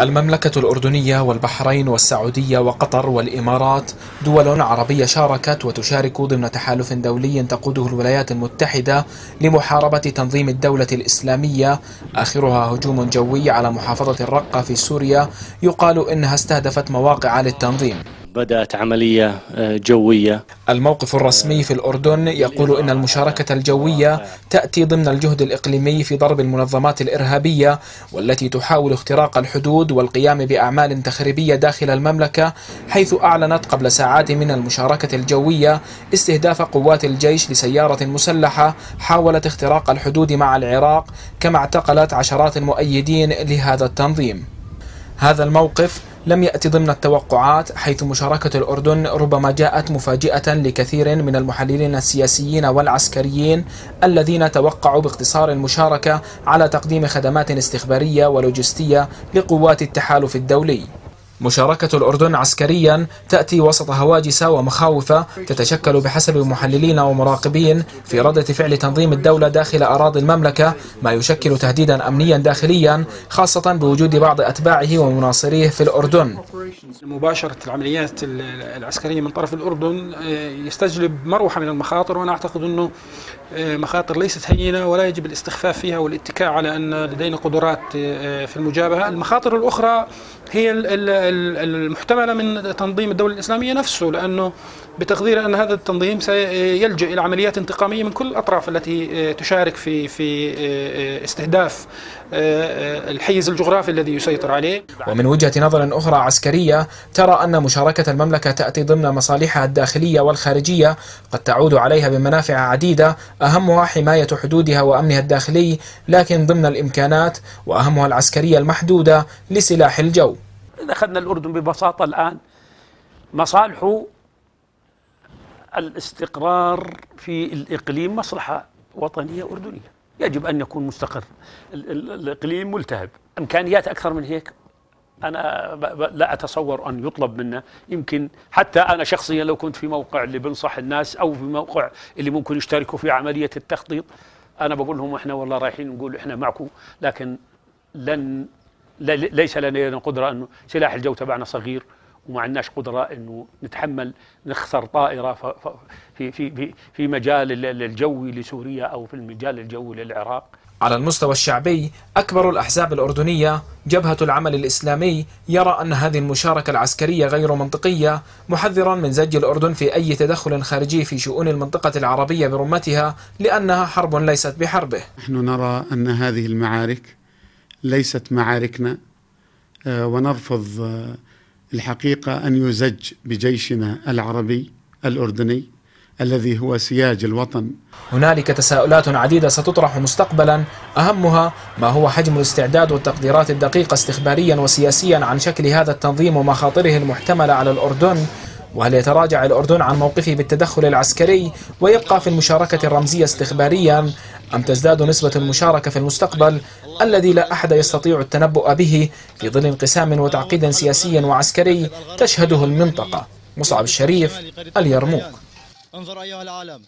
المملكة الأردنية والبحرين والسعودية وقطر والإمارات دول عربية شاركت وتشارك ضمن تحالف دولي تقوده الولايات المتحدة لمحاربة تنظيم الدولة الإسلامية. آخرها هجوم جوي على محافظة الرقة في سوريا يقال إنها استهدفت مواقع للتنظيم. بدأت عملية آه، جوية. الموقف الرسمي في الأردن يقول إن المشاركة الجوية تأتي ضمن الجهد الإقليمي في ضرب المنظمات الإرهابية والتي تحاول اختراق الحدود والقيام بأعمال تخريبية داخل المملكة حيث أعلنت قبل ساعات من المشاركة الجوية استهداف قوات الجيش لسيارة مسلحة حاولت اختراق الحدود مع العراق كما اعتقلت عشرات المؤيدين لهذا التنظيم. هذا الموقف لم يأتي ضمن التوقعات حيث مشاركة الأردن ربما جاءت مفاجئة لكثير من المحللين السياسيين والعسكريين الذين توقعوا باقتصار المشاركة على تقديم خدمات استخبارية ولوجستية لقوات التحالف الدولي. مشاركة الأردن عسكريا تأتي وسط هواجس ومخاوف تتشكل بحسب محللين ومراقبين في ردة فعل تنظيم الدولة داخل أراضي المملكة ما يشكل تهديدا أمنيا داخليا خاصة بوجود بعض أتباعه ومناصريه في الأردن. مباشرة العمليات العسكرية من طرف الأردن آه، يستجلب مروحة من المخاطر وأنا أعتقد أنه آه، مخاطر ليست هينة ولا يجب الاستخفاف فيها والاتكاء على أن لدينا قدرات آه، في المجابهة. المخاطر الأخرى هي المحتملة من تنظيم الدولة الإسلامية نفسه لأنه بتقدير أن هذا التنظيم سيلجأ إلى عمليات انتقامية من كل الأطراف التي تشارك في في استهداف الحيز الجغرافي الذي يسيطر عليه. ومن وجهة نظر أخرى عسكرية ترى أن مشاركة المملكة تأتي ضمن مصالحها الداخلية والخارجية قد تعود عليها بمنافع عديدة أهمها حماية حدودها وأمنها الداخلي لكن ضمن الإمكانات وأهمها العسكرية المحدودة لسلاح الجو. إذا أخذنا الأردن ببساطة الآن مصالحه الاستقرار في الإقليم مصلحة وطنية أردنية. يجب أن يكون مستقر الإقليم ملتهب. إمكانيات أكثر من هيك؟ أنا لا أتصور أن يطلب منا. يمكن حتى أنا شخصيا لو كنت في موقع اللي بنصح الناس أو في موقع اللي ممكن يشتركوا في عملية التخطيط أنا بقول لهم إحنا والله رايحين نقول إحنا معكم لكن لن ليس لدينا قدرة أنه سلاح الجو تبعنا صغير وما عندناش قدرة أنه نتحمل نخسر طائرة في, في, في, في مجال الجوي لسوريا أو في المجال الجوي للعراق. على المستوى الشعبي أكبر الأحزاب الأردنية جبهة العمل الإسلامي يرى أن هذه المشاركة العسكرية غير منطقية محذرا من زج الأردن في أي تدخل خارجي في شؤون المنطقة العربية برمتها لأنها حرب ليست بحربه. نحن نرى أن هذه المعارك ليست معاركنا آه، ونرفض آه، الحقيقة أن يزج بجيشنا العربي الأردني الذي هو سياج الوطن. هنالك تساؤلات عديدة ستطرح مستقبلا. أهمها ما هو حجم الاستعداد والتقديرات الدقيقة استخباريا وسياسيا عن شكل هذا التنظيم ومخاطره المحتملة على الأردن؟ وهل يتراجع الأردن عن موقفه بالتدخل العسكري؟ ويبقى في المشاركة الرمزية استخباريا أم تزداد نسبة المشاركة في المستقبل الذي لا أحد يستطيع التنبؤ به في ظل انقسام وتعقيد سياسي وعسكري تشهده المنطقة؟ مصعب الشريف اليرموك. انظر أيها العالم.